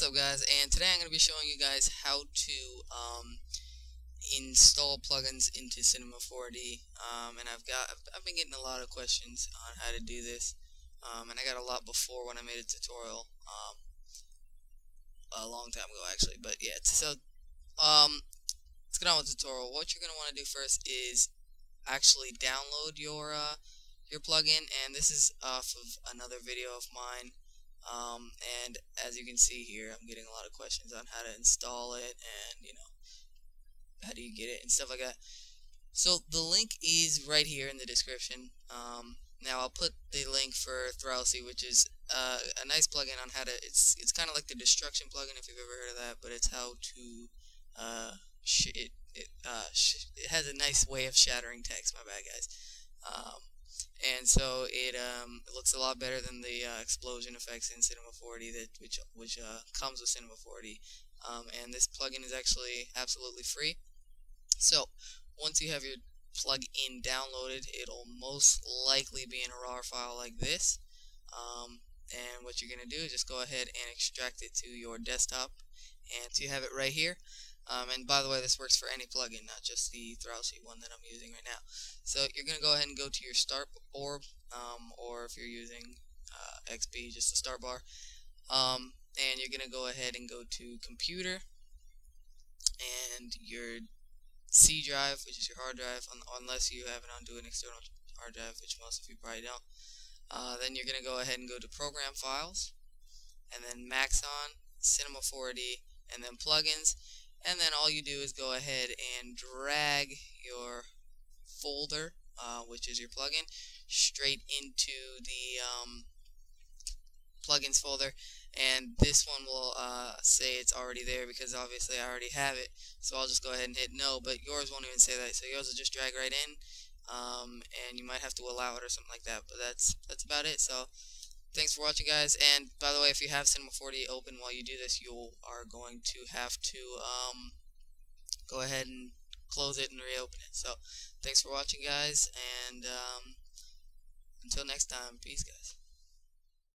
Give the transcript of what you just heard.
I'm going to be showing you guys how to um, install plugins into Cinema 4D. Um, and I've got I've, I've, been getting a lot of questions on how to do this. Um, and I got a lot before when I made a tutorial um, a long time ago actually. But yeah, so um, let's get on with the tutorial. What you're going to want to do first is actually download your uh, your plugin, and this is off of another video of mine. Um, and as you can see here, I'm getting a lot of questions on how to install it, and you know, how do you get it and stuff like that. So the link is right here in the description. Um, now I'll put the link for Thrausi, which is uh, a nice plugin on how to. It's it's kind of like the destruction plugin if you've ever heard of that, but it's how to. Uh, it it uh, it has a nice way of shattering text. My bad, guys. Um, and so it um, looks a lot better than the uh, explosion effects in Cinema 4D that which which uh, comes with Cinema 4D. Um, and this plugin is actually absolutely free. So once you have your plug-in downloaded, it'll most likely be in a RAR file like this. Um, and what you're going to do is just go ahead and extract it to your desktop. And you have it right here. Um, and by the way, this works for any plugin, not just the Thrausi one that I'm using right now. So you're going to go ahead and go to your start orb, um, or if you're using uh, XP, just the start bar. Um, and you're going to go ahead and go to computer, and your C drive, which is your hard drive, un unless you have it onto an external hard drive, which most of you probably don't. Uh, then you're going to go ahead and go to program files, and then Maxon, Cinema 4D, and then plugins and then all you do is go ahead and drag your folder uh, which is your plugin straight into the um, plugins folder. And this one will uh, say it's already there because obviously I already have it. So I'll just go ahead and hit no but yours won't even say that. So yours will just drag right in um, and you might have to allow it or something like that. But that's that's about it. So Thanks for watching, guys. And by the way, if you have Cinema 4D open while you do this, you are going to have to um, go ahead and close it and reopen it. So, thanks for watching, guys. And um, until next time, peace, guys.